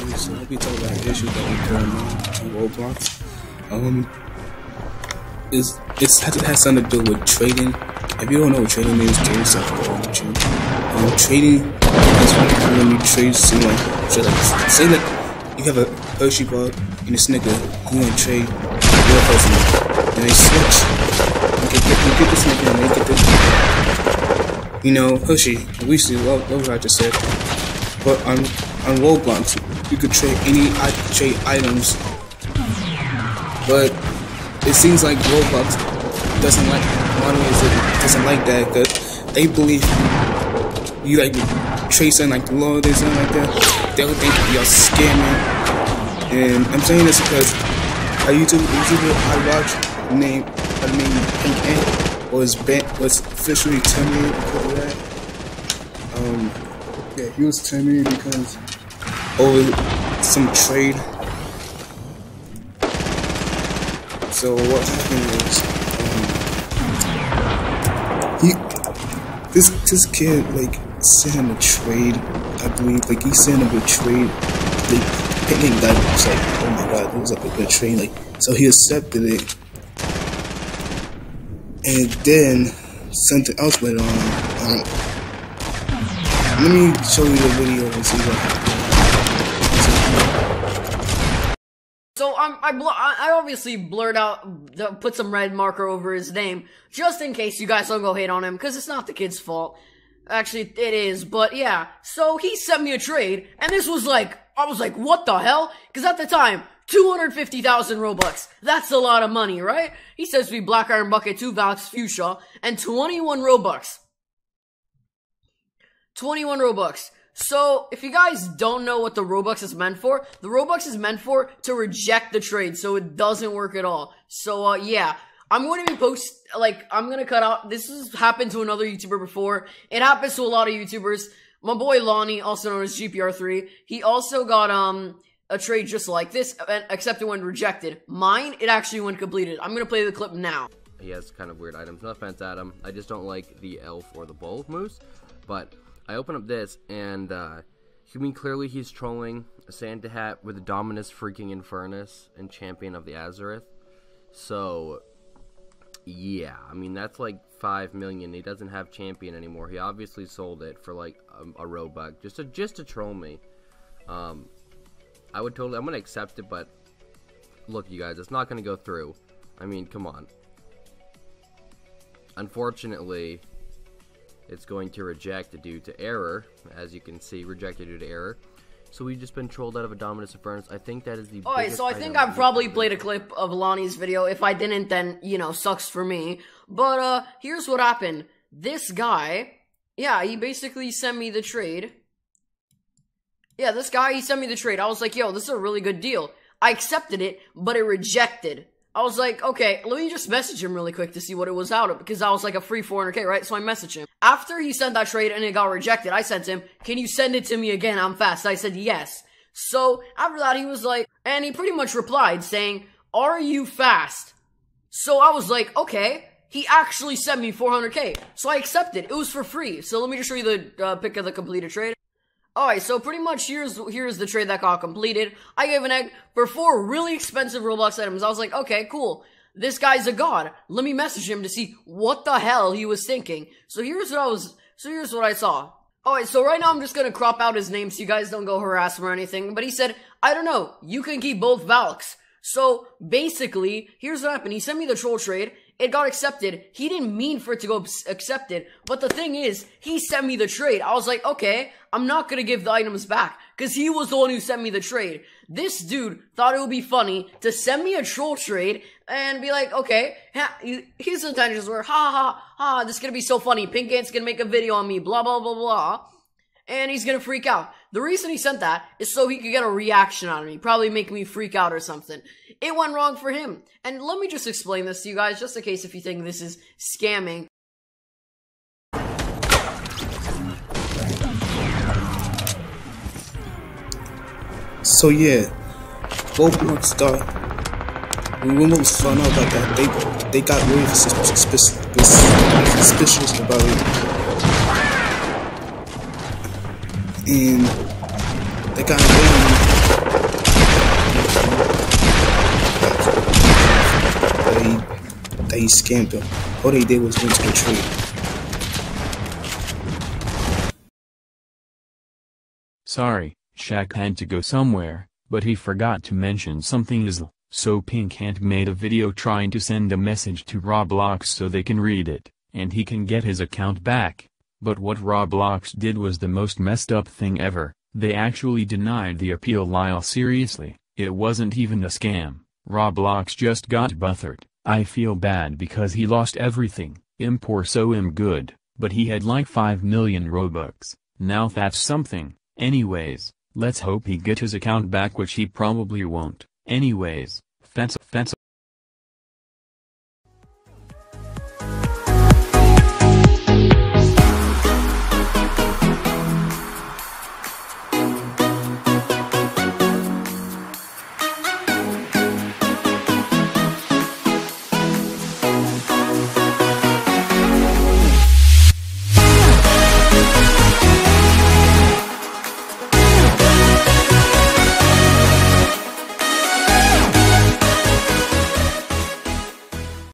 Okay, so let me talk about an issue that we going on on Roblox. Um, it's, it's, it has something to do with trading. If you don't know what trading is, trading stuff on YouTube. Um, trading is when, you trade someone, so like, say like you have a Hershey bar and a Snicker, you want to trade your person, and they switch. You get, you get the Snicker and they get the, you know, Hershey. We see what, what I just said. But on on Roblox, you could trade any trade items. But it seems like Roblox doesn't like it doesn't like that because they believe you like trade something like the or something like that. They'll think you're scamming. And I'm saying this because a YouTube YouTuber I watch named a name Pink Ant was banned was officially terminated because of that. Um yeah, he was terminated because over some trade. So what happened was, um, he, this this kid like sent him a trade, I believe. Like he sent him a trade. Like thinking that was like, oh my god, it was like a good trade. Like so he accepted it, and then something else went on. Um, let me show you the video and see what So um, I I obviously blurred out, put some red marker over his name, just in case you guys don't go hate on him, because it's not the kid's fault. Actually, it is, but yeah. So he sent me a trade, and this was like, I was like, what the hell? Because at the time, 250,000 Robux. That's a lot of money, right? He says be Black Iron Bucket 2 Valks Fuchsia, and 21 Robux. 21 Robux. So, if you guys don't know what the Robux is meant for, the Robux is meant for to reject the trade, so it doesn't work at all. So, uh, yeah. I'm going to be post, like, I'm going to cut out, this has happened to another YouTuber before. It happens to a lot of YouTubers. My boy Lonnie, also known as GPR3, he also got, um, a trade just like this, except it went rejected. Mine, it actually went completed. I'm going to play the clip now. He has kind of weird items. No offense, Adam. I just don't like the elf or the bull moose. But I open up this, and uh, you mean clearly he's trolling a Santa hat with Dominus freaking Infernus and Champion of the Azereth. So, yeah, I mean, that's like 5 million. He doesn't have Champion anymore. He obviously sold it for like a, a Robux just to, just to troll me. Um, I would totally, I'm to accept it, but look, you guys, it's not to go through. I mean, come on. Unfortunately, it's going to reject due to error. As you can see, rejected due to error. So we've just been trolled out of a Dominus Infernus. I think that is the Alright, so I think I've probably played a clip of Lonnie's video. If I didn't, then, you know, sucks for me. But, uh, here's what happened. This guy, yeah, he basically sent me the trade. Yeah, this guy, he sent me the trade. I was like, yo, this is a really good deal. I accepted it, but it rejected. I was like, okay, let me just message him really quick to see what it was out of, because I was like a free 400k, right? So I messaged him. After he sent that trade and it got rejected, I sent him, can you send it to me again? I'm fast. I said, yes. So after that, he was like, and he pretty much replied saying, are you fast? So I was like, okay. He actually sent me 400k. So I accepted. It was for free. So let me just show you the uh, of the completed trade. Alright, so pretty much here's here's the trade that got completed. I gave an egg for four really expensive Roblox items. I was like, okay, cool. This guy's a god. Let me message him to see what the hell he was thinking. So here's what I was so here's what I saw. Alright, so right now I'm just gonna crop out his name so you guys don't go harass him or anything. But he said, I don't know, you can keep both Valks. So basically, here's what happened. He sent me the troll trade, it got accepted. He didn't mean for it to go accepted. But the thing is, he sent me the trade. I was like, okay, I'm not gonna give the items back. Cause he was the one who sent me the trade. This dude thought it would be funny to send me a troll trade and be like, okay, his intentions were, ha ha ha, this is gonna be so funny. Pink Ant's gonna make a video on me, blah blah blah blah. And he's gonna freak out. The reason he sent that is so he could get a reaction out of me, probably make me freak out or something. It went wrong for him. And let me just explain this to you guys, just in case if you think this is scamming. So yeah, Roblox start. When Windows found out about that, they they got really suspicious, suspicious about it, and they kind of. They, they scammed him. All they did was win to the tree. Sorry, Shaq had to go somewhere, but he forgot to mention something is so Pink Ant made a video trying to send a message to Roblox so they can read it, and he can get his account back. But what Roblox did was the most messed up thing ever, they actually denied the appeal Lyle seriously, it wasn't even a scam, Roblox just got buthered, I feel bad because he lost everything, Impor so im good, but he had like 5 million Robux, now that's something, anyways, let's hope he get his account back which he probably won't, anyways.